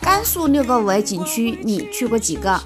甘肃六个五 A 景区，你去过几个？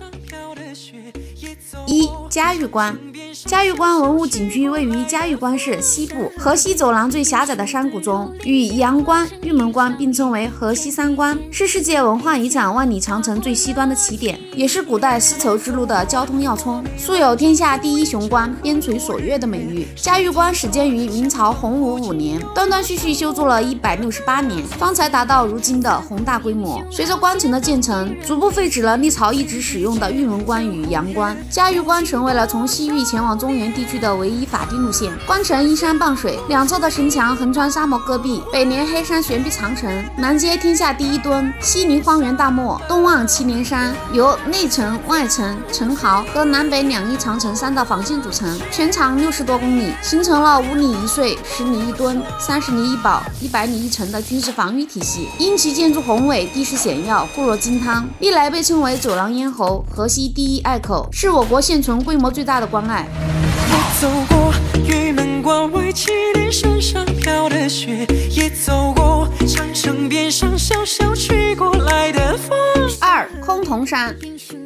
一嘉峪关。嘉峪关文物景区位于嘉峪关市西部河西走廊最狭窄的山谷中，与阳关、玉门关并称为河西三关，是世界文化遗产万里长城最西端的起点，也是古代丝绸之路的交通要冲，素有“天下第一雄关，边陲所阅”的美誉。嘉峪关始建于明朝洪武五年，断断续续修筑了一百六十八年，方才达到如今的宏大规模。随着关城的建成，逐步废止了历朝一直使用的玉门关与阳关，嘉峪关成为了从西域前往。中原地区的唯一法定路线，关城依山傍水，两侧的城墙横穿沙漠戈壁，北连黑山悬臂长城，南接天下第一墩，西临荒原大漠，东望祁连山，由内城、外城、城壕和南北两翼长城三道防线组成，全长六十多公里，形成了五里一隧、十里一墩、三十里一堡、一百里一城的军事防御体系。因其建筑宏伟，地势险要，固若金汤，历来被称为走廊咽喉、河西第一隘口，是我国现存规模最大的关隘。走过玉门关外祁连山上飘的雪，也走过长城边上小小吹过来的风。二空峒山，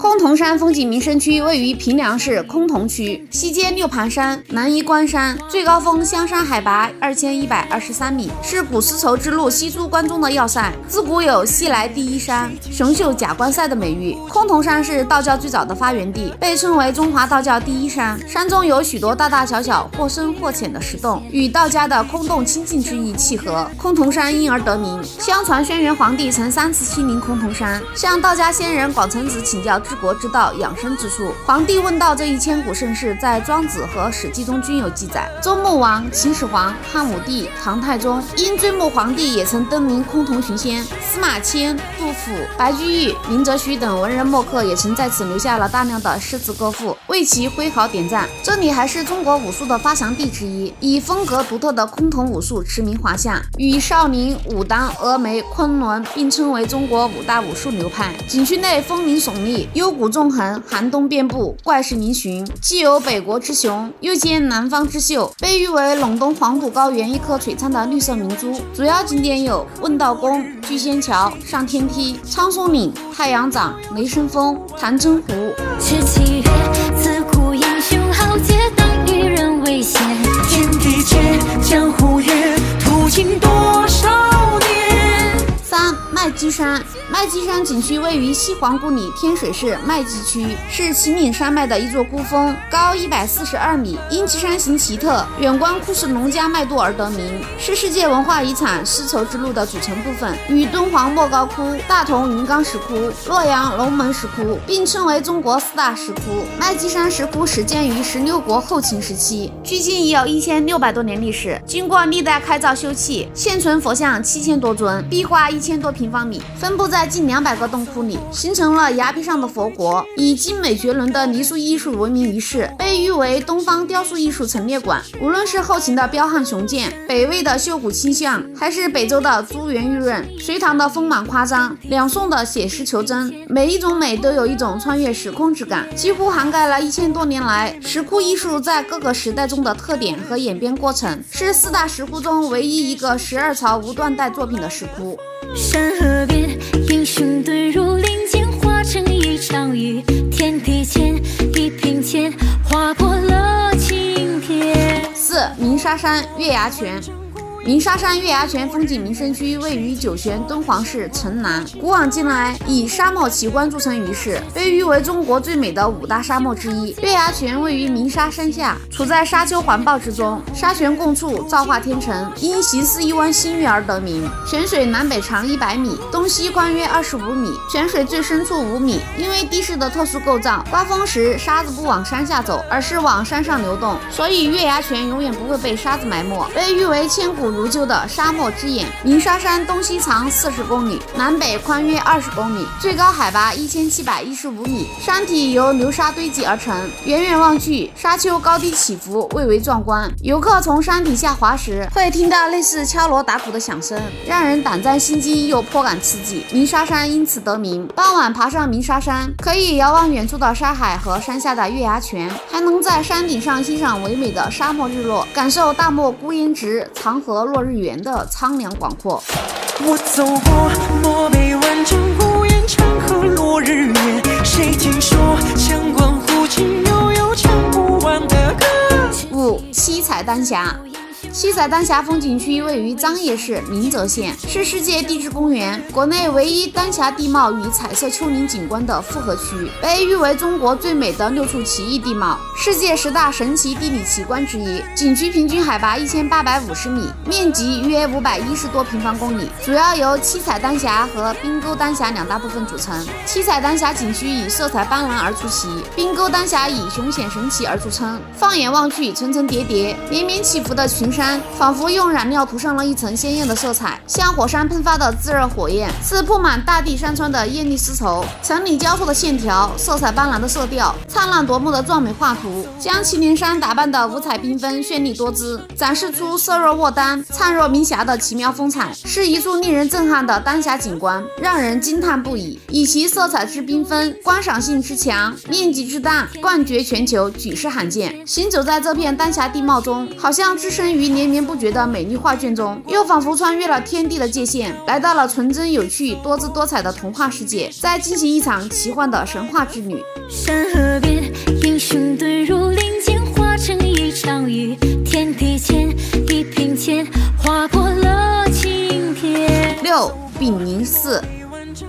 崆峒山风景名胜区位于平凉市崆峒区，西接六盘山，南依关山，最高峰香山海拔二千一百二十三米，是古丝绸之路西出关中的要塞。自古有“西来第一山，雄秀甲关塞”的美誉。崆峒山是道教最早的发源地，被称为中华道教第一山。山中有许多大大小小、或深或浅的石洞，与道家的空洞清净之意契合，崆峒山因而得名。相传轩辕皇帝曾三次亲临崆峒山，向道家仙人广成子请教治国之道、养生之术。皇帝问道这一千古盛世，在《庄子》和《史记》中均有记载。周穆王、秦始皇、汉武帝、唐太宗因追慕皇帝，也曾登临崆峒寻仙。司马迁、杜甫、白居易、林则徐等文人墨客也曾在此留下了大量的诗词歌赋，为其挥毫点赞。这里还是中国武术的发祥地之一，以风格独特的崆峒武术驰名华夏，与少林、武当、峨眉、昆仑并称为中国五大武术流派。景区内峰林耸立，幽谷纵横，寒冬遍布，怪事嶙峋，既有北国之雄，又兼南方之秀，被誉为陇东黄土高原一颗璀璨的绿色明珠。主要景点有问道宫、聚仙桥、上天梯、苍松岭、太阳掌、雷声峰、潭真湖。是七月，自古英雄豪杰，当与人为先。天地间，江湖远，途经多少年？三麦积山。麦积山景区位于西黄古里天水市麦积区，是秦岭山脉的一座孤峰，高一百四十二米，因其山形奇特，远观酷似农家麦垛而得名，是世界文化遗产丝绸之路的组成部分，与敦煌莫高窟、大同云冈石窟、洛阳龙门石窟并称为中国四大石窟。麦积山石窟始建于十六国后秦时期，距今已有一千六百多年历史，经过历代开凿修葺，现存佛像七千多尊，壁画一千多平方米，分布在。近两百个洞窟里，形成了崖壁上的佛国，以精美绝伦的泥塑艺术闻名于世，被誉为东方雕塑艺术陈列馆。无论是后秦的彪悍雄健，北魏的秀骨清象，还是北周的珠圆玉润，隋唐的丰满夸张，两宋的写实求真，每一种美都有一种穿越时空之感，几乎涵盖了一千多年来石窟艺术在各个时代中的特点和演变过程，是四大石窟中唯一一个十二朝无断代作品的石窟。山河边，英雄遁入林间，化成一场雨。天地间，一平线划破了青天。四鸣沙山月牙泉。鸣沙山月牙泉风景名胜区位于酒泉敦煌市城南，古往今来以沙漠奇观著称于世，被誉为中国最美的五大沙漠之一。月牙泉位于鸣沙山下，处在沙丘环抱之中，沙泉共处，造化天成，因形似一弯新月而得名。泉水南北长一百米，东西宽约二十五米，泉水最深处五米。因为地势的特殊构造，刮风时沙子不往山下走，而是往山上流动，所以月牙泉永远不会被沙子埋没，被誉为千古。如旧的沙漠之眼，鸣沙山东西长四十公里，南北宽约二十公里，最高海拔一千七百一十五米，山体由流沙堆积而成。远远望去，沙丘高低起伏，蔚为壮观。游客从山底下滑时，会听到类似敲锣打鼓的响声，让人胆战心惊又颇感刺激。鸣沙山因此得名。傍晚爬上鸣沙山，可以遥望远处的沙海和山下的月牙泉，还能在山顶上欣赏唯美的沙漠日落，感受大漠孤烟直，长河。落日圆的苍凉广阔。我走过漠北万丈孤烟长河落日圆谁听说悠悠唱不完的歌？五七彩丹霞七彩丹霞风景区位于张掖市明泽县，是世界地质公园国内唯一丹霞地貌与彩色丘陵景观的复合区，被誉为中国最美的六处奇异地貌、世界十大神奇地理奇观之一。景区平均海拔一千八百五十米，面积约五百一十多平方公里，主要由七彩丹霞和冰沟丹霞两大部分组成。七彩丹霞景区以色彩斑斓而出奇，冰沟丹霞以雄险神奇而著称。放眼望去，层层叠叠、绵绵起伏的群山。仿佛用染料涂上了一层鲜艳的色彩，像火山喷发的炙热火焰，似铺满大地山川的艳丽丝绸。层里交错的线条，色彩斑斓的色调，灿烂夺目的壮美画图，将祁连山打扮得五彩缤纷、绚丽多姿，展示出色若卧丹、灿若明霞的奇妙风采，是一处令人震撼的丹霞景观，让人惊叹不已。以其色彩之缤纷、观赏性之强、面积之大，冠绝全球，举世罕见。行走在这片丹霞地貌中，好像置身于。连绵不绝的美丽画卷中，又仿佛穿越了天地的界限，来到了纯真有趣、多姿多彩的童话世界，再进行一场奇幻的神话之旅。山河边，英雄遁入林间化成一场雨，天地间，一划破了青天。六，炳宁寺。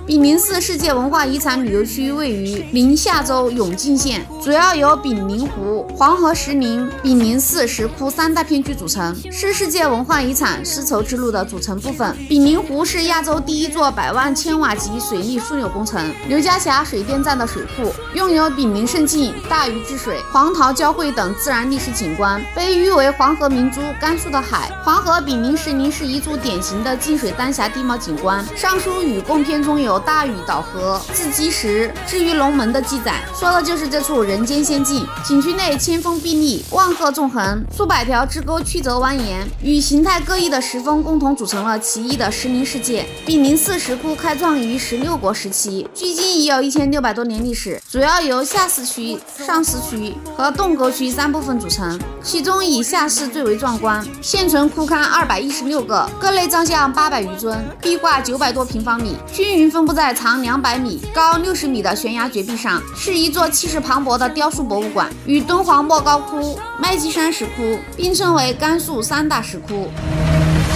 炳宁寺世界文化遗产旅游区位于宁夏州永靖县，主要由炳宁湖、黄河石林、炳宁寺石窟三大片区组成，是世界文化遗产丝绸之路的组成部分。炳宁湖是亚洲第一座百万千瓦级水利枢纽工程，刘家峡水电站的水库，拥有炳宁胜境、大禹治水、黄桃交汇等自然历史景观，被誉为黄河明珠、甘肃的海。黄河炳宁石林是一处典型的净水丹霞地貌景观，上书与贡片中。有大禹岛河自积石至于龙门的记载，说的就是这处人间仙境。景区内千峰壁立，万壑纵横，数百条支沟曲折蜿蜒，与形态各异的石峰共同组成了奇异的石林世界。炳宁寺石窟开创于十六国时期，距今已有一千六百多年历史，主要由下寺区、上寺区和洞沟区三部分组成，其中以下寺最为壮观，现存窟龛二百一十六个，各类造像八百余尊，壁画九百多平方米，均匀。分布在长两百米、高六十米的悬崖绝壁上，是一座气势磅礴的雕塑博物馆，与敦煌莫高窟、麦积山石窟并称为甘肃三大石窟。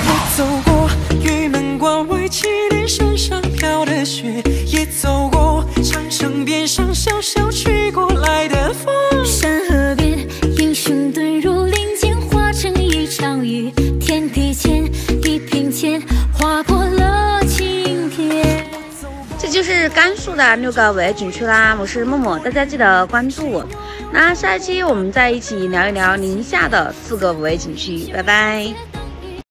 也走过玉门关为祁连山上飘的雪，也走过长城边上潇潇吹过来是甘肃的六个五 A 景区啦，我是默默，大家记得关注我。那下一期我们再一起聊一聊宁夏的四个五 A 景区，拜拜。